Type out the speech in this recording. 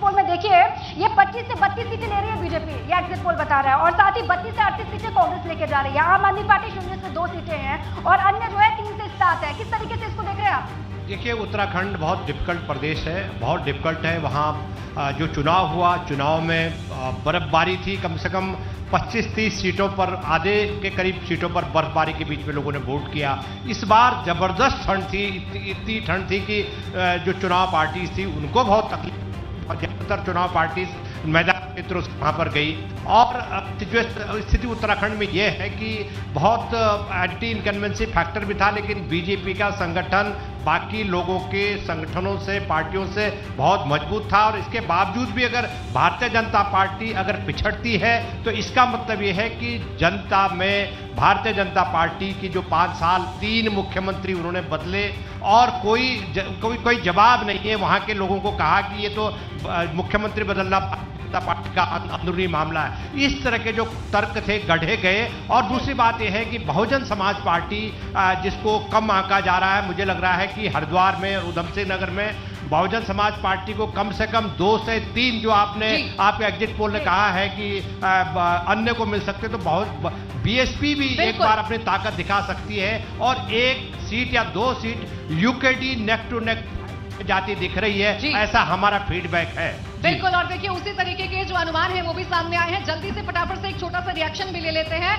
पोल में देखिए, ये 25 से 32 सीटें रही है बीजेपी ये पोल बता रहा है। और साथ ही 32 से 38 सीटें कांग्रेस लेके जा रही है। आम आदमी पार्टी शून्य दो सीटें हैं और अन्य जो है तीन सात है। किस तरीके से इसको देख रहे हैं आप? उत्तराखंड बहुत डिफ़िकल्ट प्रदेश है, बहुत डिफ़िकल्ट है। वहाँ जो चुनाव हुआ, चुनाव में बर्फबारी थी, कम से कम 25-30 सीटों पर, आधे के करीब सीटों पर बर्फबारी के बीच में लोगों ने वोट किया। इस बार ज़बरदस्त ठंड थी, इतनी ठंड थी कि जो चुनाव पार्टी थी, उनको बहुत तकलीफ़ ज़्यादातर चुनाव पार्टी मैदान क्षेत्रों वहाँ पर गई। और जो स्थिति उत्तराखंड में यह है कि बहुत एंटी इनकन्वेंसी फैक्टर भी था, लेकिन बीजेपी का संगठन बाकी लोगों के संगठनों से पार्टियों से बहुत मज़बूत था और इसके बावजूद भी अगर भारतीय जनता पार्टी अगर पिछड़ती है तो इसका मतलब ये है कि जनता में भारतीय जनता पार्टी की जो पाँच साल तीन मुख्यमंत्री उन्होंने बदले और कोई ज, कोई कोई जवाब नहीं है वहाँ के लोगों को कहा कि ये तो मुख्यमंत्री बदलना जनता पार्टी का अंदरूनी मामला है। इस तरह के जो तर्क थे गढ़े गए और दूसरी बात यह है कि बहुजन समाज पार्टी जिसको कम आंका जा रहा है मुझे लग रहा है कि हरिद्वार में उधम सिंह नगर में बहुजन समाज पार्टी को कम से कम दो से तीन जो आपने आपके एग्जिट पोल ने कहा है कि अन्य को मिल सकते तो बहुत बीएसपी भी एक बार अपनी ताकत दिखा सकती है और एक सीट या दो seat UKD neck to neck जाती दिख रही है ऐसा हमारा फीडबैक है। बिल्कुल और देखिए उसी तरीके के जो अनुमान है वो भी सामने आए हैं। जल्दी से फटाफट से एक छोटा सा रिएक्शन भी ले लेते हैं।